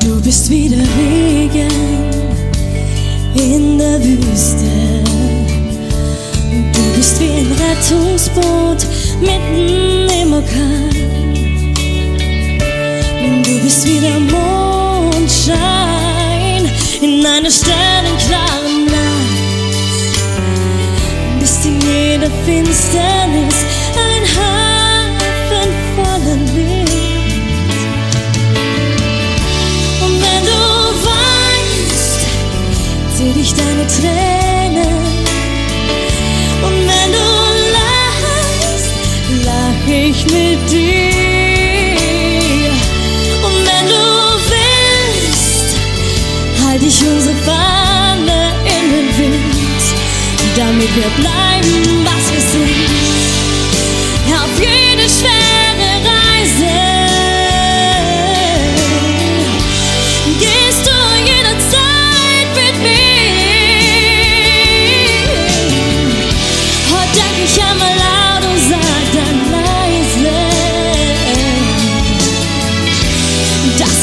Du bist wie der Regen in der Wüste. Du bist wie ein Rettungsboot mitten im Orkan. Du bist wie der Mondschein in einer sternenklaren Nacht. Bist in jeder Finsternis ein Hafen voller Licht. Und wenn du weinst, zieh dich deine Tränen. Und wenn du lachst, lach ich mit dir. Und wenn du willst, halt ich unsere Fahne in den Wind, damit wir bleiben, was wir sind.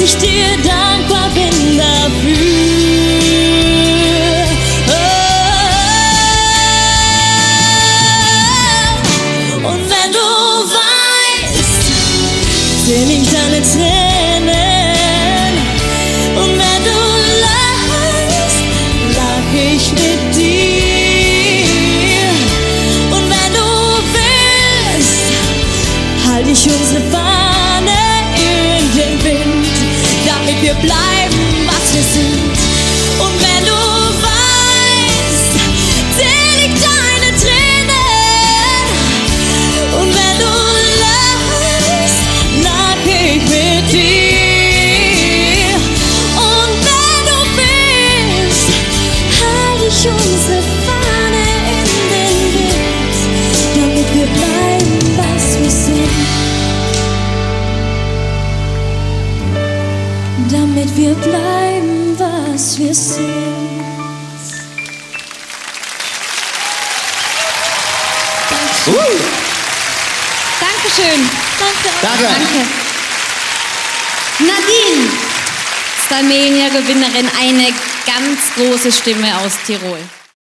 Ich dir dankbar bin dafür. Oh. Und wenn du weißt, seh ich deine Tränen. Und wenn du lachst, lach ich mit dir. Und wenn du willst, halt ich unsere Fahne bleiben, was wir sind. Und wenn du weißt, zähl ich deine Tränen. Und wenn du lachst, lach ich mit dir. Und wenn du willst, halt ich unsere Damit wir bleiben, was wir sind. Dankeschön. Danke. Danke. Danke. Nadine, Starmania-Gewinnerin, eine ganz große Stimme aus Tirol.